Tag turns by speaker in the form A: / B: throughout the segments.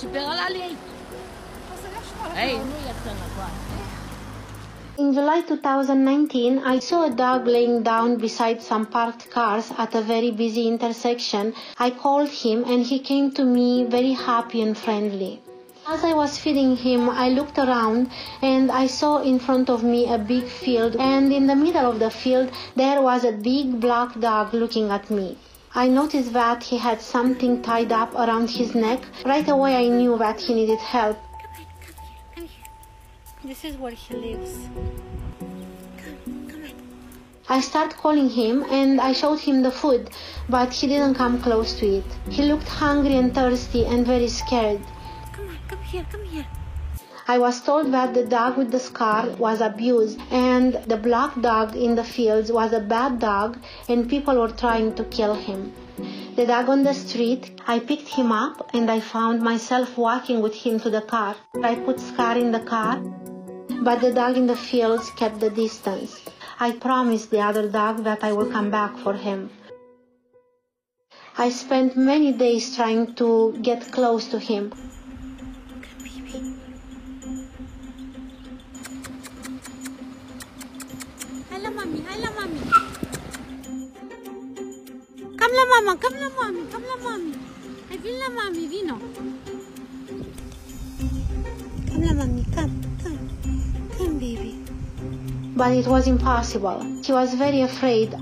A: super ali, hein? Ei, nu sănătoasă.
B: In July 2019, I saw a dog laying down beside some parked cars at a very busy intersection. I called him and he came to me very happy and friendly. As I was feeding him, I looked around and I saw in front of me a big field and in the middle of the field there was a big black dog looking at me. I noticed that he had something tied up around his neck. Right away I knew that he needed help. Come here, come here.
C: This is where he lives.
B: I started calling him and I showed him the food, but he didn't come close to it. He looked hungry and thirsty and very scared.
C: Come on, come here, come here.
B: I was told that the dog with the scar was abused and the black dog in the fields was a bad dog and people were trying to kill him. The dog on the street, I picked him up and I found myself walking with him to the car. I put Scar in the car but the dog in the fields kept the distance. I promised the other dog that I will come back for him. I spent many days trying to get close to him.
C: Come la mama, come la mami, come la mami. Hai vin la mami, vino. Come la mami, come, come. Come baby.
B: But it was impossible. He was very afraid.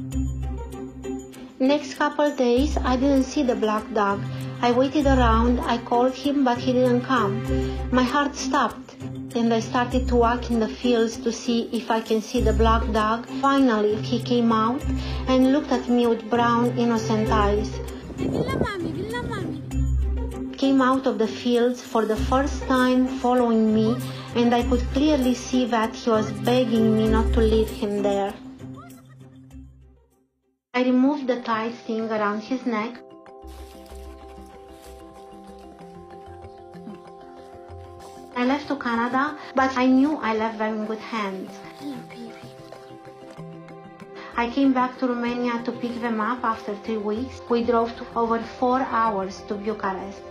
B: Next couple days, I didn't see the black dog. I waited around, I called him, but he didn't come. My heart stopped, and I started to walk in the fields to see if I can see the black dog. Finally, he came out and looked at me with brown, innocent eyes.
C: Vin la mami, vin la mami.
B: Came out of the fields for the first time following me, and I could clearly see that he was begging me not to leave him there. I removed the tight thing around his neck I left to Canada, but I knew I left them in good hands. I came back to Romania to pick them up after three weeks. We drove over four hours to Bucharest.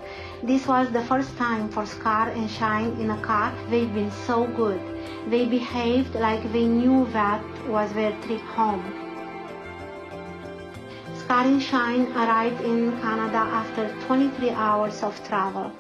B: This was the first time for Scar and Shine in a car. They've been so good. They behaved like they knew that was their trip home. Scar and Shine arrived in Canada after 23 hours of travel.